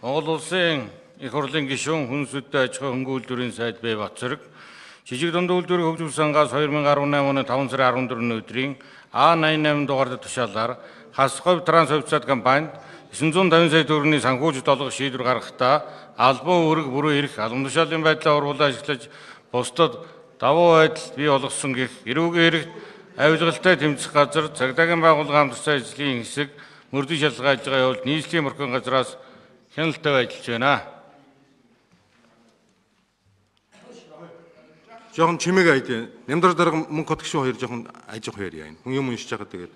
Монгол улсын их хурлын гишүүн хүнсүдтэй аж ахуй хөнгөн үйлдвэрийн сайд Б Батцэрэг жижиг дунд үйлдвэрийг хөгжүүлэх сангаас 2018 оны 5 сарын 14-ны өдрийн А88 дугаард тушаалаар Хасхов транс хувьцаат компанид 950 сая төгрөгийн санхүүжилт олгох шийдвэр гаргахдаа албан үүрэг бүрэн эрх албан тушаалын байдлаа ургуулж ажиллаж бусдад давуу байдал бий болгосон гэх эрүүгийн эрх авилгалтай тэмцэх газар цагдаагийн байгууллагын хамтарсан ажлын хэсэг мөрдөн шалгаж байгаа явуулт нийслэлийн мөрхөн газраас хяналттай ажиллаж байна. жоохон чимээг айд. Нямдар дарга мөнгө хот гişүү хоёр жоохон ажих хоёр яа. Хүн юм уншиж байгаа тэгээд.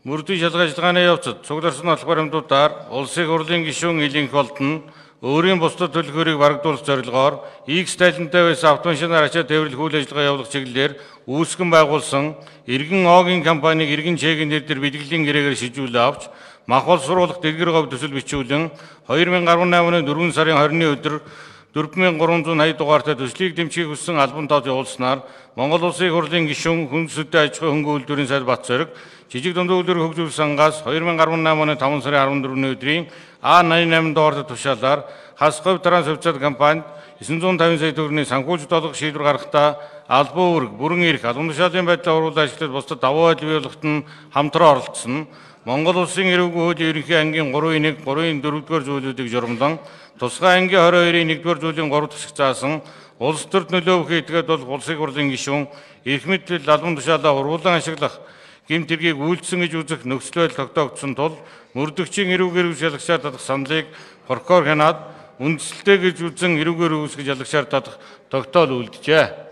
Мөрдөн шалгаж ажиллагааны явцад цугларсан алах баримтуудаар улсын хурлын гишүүн Илинх болтон өөрийн бусдад төлөхөөрийг барагдуулах зорилгоор X тайлантай байсан автомашинаар ачаа тээвэрлэх үйл ажиллагаа явуулах чиглэлээр үүсгэн байгуулсан Иргэн Огийн компаниг Иргэн чегийн нэр дээр бэлгэлийн гэрээгээр шижүүлээ авч мах бол сурвалах дэлгэр говь төсөл бичүүлэн 2018 оны 4 сарын 20-ны өдөр 4380 дугаартай төслийг дэмжих хүссэн албан тоод явуулснаар Монгол Улсын хурлын гишүүн хүнсүдтэй аж ахуй хөнгөн үйлдвэрийн сайд Батцэрэг жижиг дунд үйлдвэр хөгжүүлэх сангаас 2018 оны 5 сарын 14-ны өдрийн А88 дугаартай тушаалаар Хасхов транс хувьцаат компанид 950 сая төгрөгийн санхүүжилт олгох шийдвэр гаргахдаа албан үүрэг, бүрэн эрх, албан тушаалын байдлаа уруулж ажиллаж бусдад давуу байдал болгоход нь хамтран оролцсон. Монгол Улсын эрүүгийн хуулийн ерөнхий ангийн 3-1, 3-4 дугаар зүйлүүдийг журамлан тусгай ангийн 22-ийн 1-р зүйлийн 3 төсөг заасан улс төрд нөлөө өгөх этгээд бол улсын хурлын гишүүн эрх мэдэл албан тушаалаа ургуулan ашиглах гэмт хэргийг үйлдсэн гэж үзэх нөхцөл байдал тогтоогдсон тул мөрдөгчийн эрүүгээр үс ялагчаар татах саналыг прокурор хянаад үндсэлтэй гэж үзэн эрүүгээр үүсгэж ялагчаар татах тогтоол үлджээ.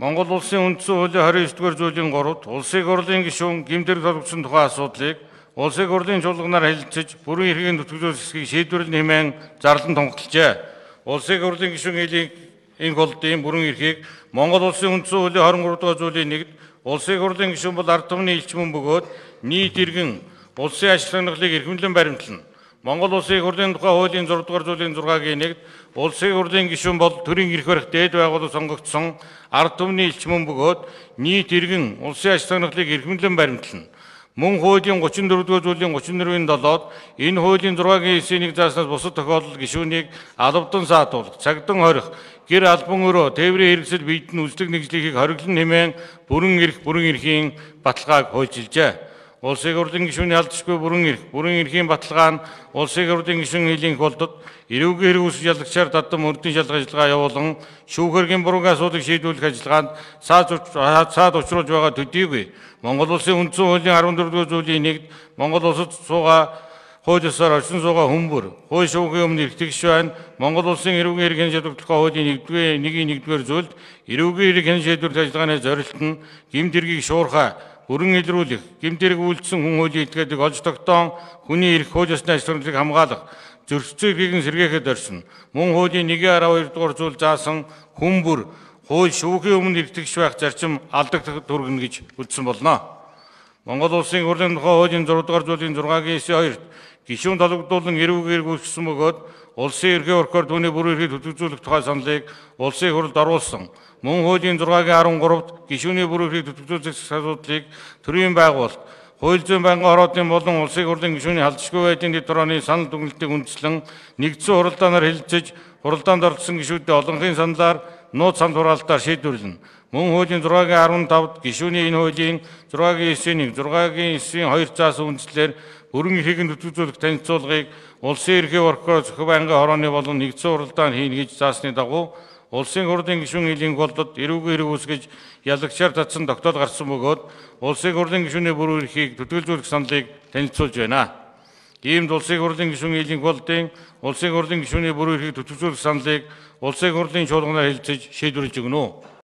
Монгол улсын үндсэн хуулийн 29-р зүйлийн 3-т улсын хурлын гишүүн гэмтэрэг толгоцсон тухай асуудлыг улсын хурлын чуулганаар хэлэлцэж бүрэн эрхийн төтгөлөөс хэсгийг шийдвэрлэн хэмээн зарлан тунхаглажээ. Улсын хурлын гишүүн элийн энэ голдын бүрэн эрхийг Монгол улсын үндсэн хуулийн 23 дугаар зүйлийн 1-д улсын хурлын гишүүн бол ард түмний элч мөн бөгөөд нийт иргэн улсын ашиглахыг эрхэмлэн баримтлана. Монгол Улсын хурлын тухай хуулийн 6 дугаар зүйлийн 6-гийн 1-д улсын хурлын гишүүн бол төрийн эрх барих дээд байгууллага сонгогдсон ард түмний элч мөн бөгөөд нийт иргэн улсын аж ахуйныг эрхэмлэн баримтлана. Мөн хуулийн 34 дугаар зүйлийн 34-ийн 7-д энэ хуулийн 6-гийн 9-ийг зааснаас бусад тохиолдолд гишүүнийг албадан саатуулах, цагдан хорих, гэр албан өрөө, тээврийн хэрэгсэл биедэн үзлэг нэгжлэхийг хориглон хэмээн бүрэн эрх, бүрэн эрхийн баталгааг хуульчилжээ. Улсын хурлын гишүүний алдшгүй бүрэн эрх, бүрэн эрхийн баталгаа нь улсын хурлын гишүүн хилийн болдод эрүүгийн хэрэг үүсгэж ялагчаар дадам мөрдөн шалгах ажиллагаа явуулан шүүхэргийн буруугийн асуудыг шийдвэрлэх ажиллагаанд саад учруулж байгаа төдийгүй Монгол улсын үндсэн хуулийн 14-р зүйлийн 1-д Монгол улсад суугаа хууль ёсоор орчин суугаа хүмүүр хууль шүүхийн өмнө эрхтгш байна. Монгол улсын эрүүгийн хэрэг хэн шийдвэрлэх хуулийн 1-р 1-ийн 1-р зүйлд эрүүгийн хэрэг хэн шийдвэрлэх ажиллагааны зорилт нь гэмт хэргийг шуурхай бүрэн илрүүлэх, гэмтэрэг үйлдсэн хүн хуулийн этгээдийг олж тогтоон хүний эрх хууль ёсны ажлыг хамгаалах, зөрчсөн эрхийг сэргээхэд оршин. Мөн хуулийн 1.12 дугаар зүйл заасан хүн бүр хууль шүүхийн өмнө эртгэж байх зарчим алдагдах түргэнэ гэж үзсэн болно. Монгол улсын хурлын тухай хуулийн 6 дугаар зүйлийн 6-гийн 9-2-т гишүүн толгодуулан эрүүгээр гүйцсэн бөгөөд улсын эрхийн өрхөөр түүний бүр эрхийг төтөлзүүлэх тухай саналыг улсын хурлд оруулсан. Мөн хуулийн 6-гийн 13-т гишүүний бүрэлдэхүүнийг төтөлбөрөх асуудлыг төрийн байгуулалт Хууль зүйн байнгын ороодын болон улсын хурлын гишүүний халдшгүй байдлын дэд орооны санал дүгнэлтийг үндэслэн нэгдсэн хуралдаанаар хэлэлцэж хуралдаанд оролцсон гишүүдээ олонхын саналаар нууц санд хураалтаар шийдвэрлэнэ. Мөн хуулийн 6-гийн 15-д гишүүний энэ хуулийн 6-гийн 9-ийн 6-гийн 9-ийн 2 заасан үндслээр бүрэн эрхийг төтөлбөрөх танилцуулгыг улсын эрхийн прокурор зөвхөн байнгын хорооны болон нэгдсэн хуралдаанд хийнэ гэж заасны дагуу Улсын хурлын гишүүн элийн голдод эрүүгийн хэрэг үүсгэж ялагчаар татсан тогтоол гарсан бөгөөд улсын хурлын гишүүний бүр эрхийг төтгөлзүүлэх саналыг танилцуулж байна. Иймд улсын хурлын гишүүн элийн голдын улсын хурлын гишүүний бүр эрхийг төтгөлзүүлэх саналыг улсын хурлын чуулганаар хэлэлцэж шийдвэрлэж өгнө.